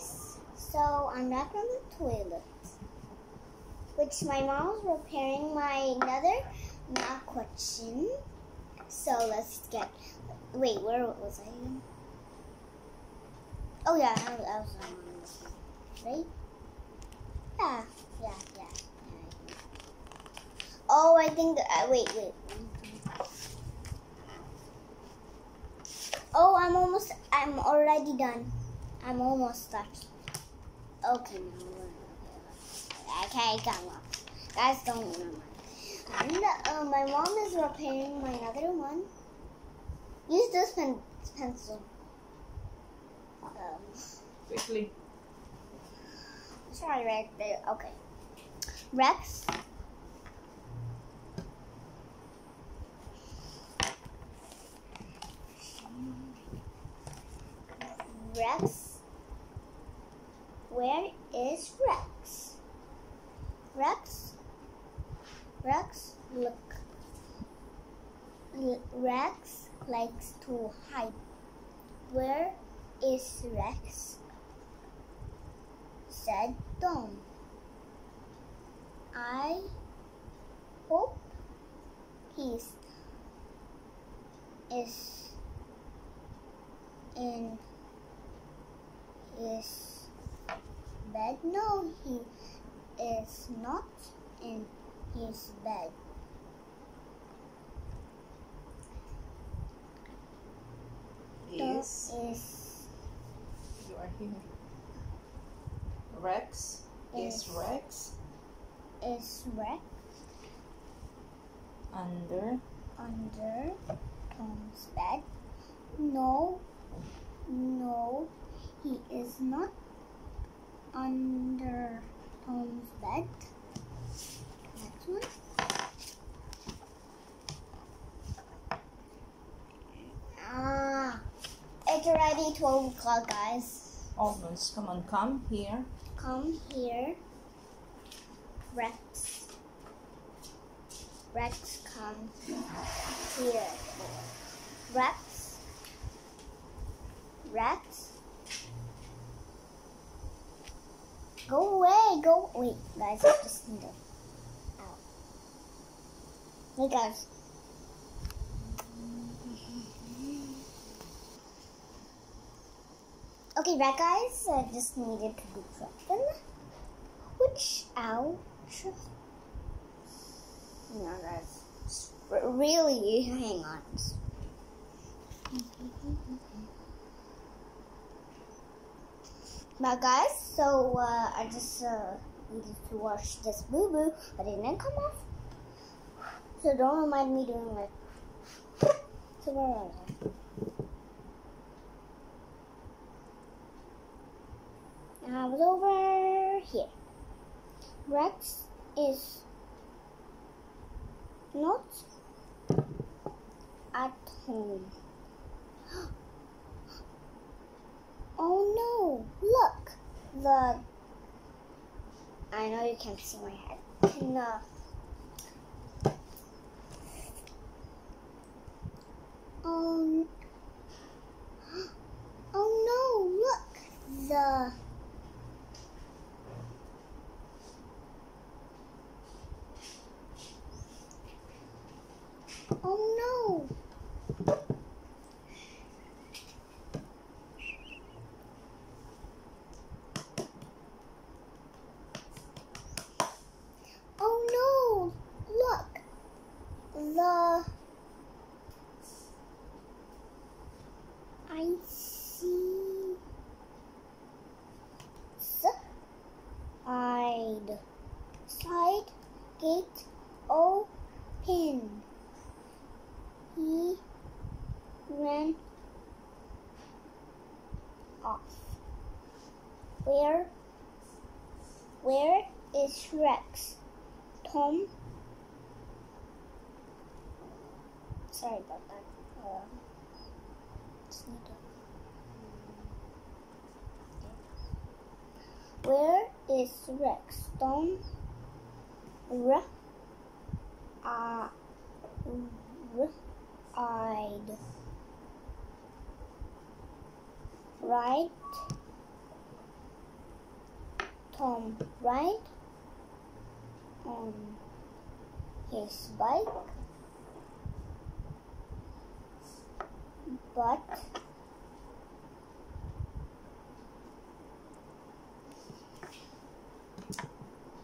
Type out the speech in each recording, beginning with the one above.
so I'm back on the toilet, which my mom was repairing my another math question. So let's get. Wait, where was I? Oh yeah, I was, I was on this one, right? Yeah, yeah, yeah. yeah. Oh, I think. Uh, wait, wait. Oh, I'm almost. I'm already done. I'm almost done. Okay, now. Okay, come on. Guys, don't remember. And uh, my mom is repairing my other one. Use this pen pencil. Um, Quickly. sorry, right there. Okay. Rex. Rex. Where is Rex? Rex. Rex, look. Rex likes to hide. Where is Rex? Said Tom. I hope he's is in his bed. No, he is not in his bed. Is is you are here. Rex is Is. Rex is Rex under under Tom's bed? No, no, he is not under Tom's bed. Next one. Ah, it's already 12 o'clock, guys. almost. Come on, come here. Come here. Rex. Rex, come here. Rex. Rex. Go away, go. Wait, guys, I just need to. Out. Hey, guys. Okay, right, guys. I just needed to do something. Which, ouch. No, guys. Really, hang on. Now, guys, so uh, I just uh, needed to wash this boo boo, but it didn't come off. So don't remind me doing like. So where I was over here. Rex is not at home. Oh no! Look, the. I know you can't see my head. Uh, Oh. Oh no! Look, the. Oh no! Oh no! Look! The. I see. Side. Side gate open. He ran off. Where? Where is Rex? Tom? Sorry about that. To- Where is Rex? Tom? R. Uh, I'd. Right Tom ride on his bike, but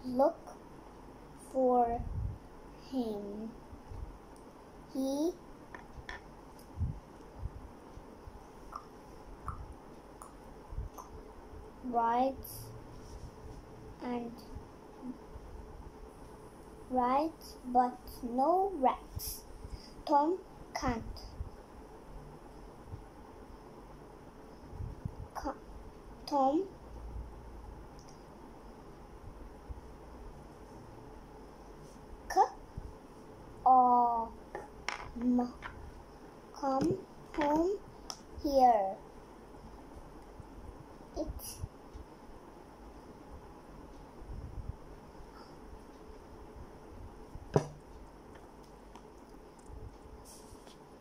look for him. He rides and rides but no Rex. Tom can't. Tom c or m come home here. It's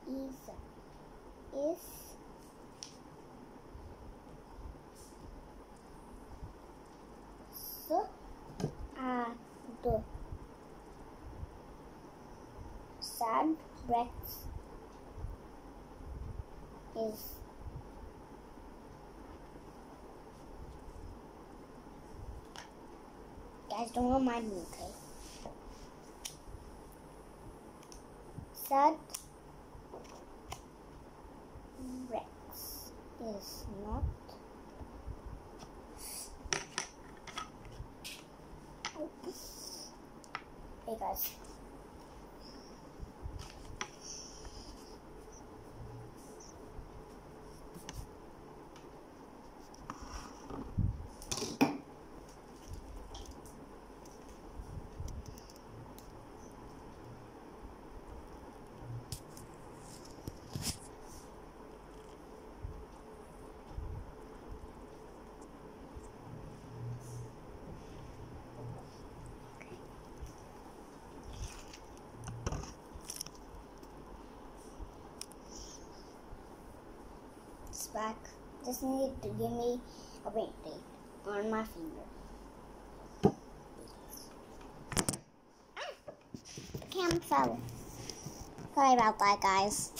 is is s a d sad Rex is guys don't remind me okay? Sad Rex is not Hey guys. It's back. Just need to give me a aid on my finger. Ah! The camera fell. Sorry about that, guys.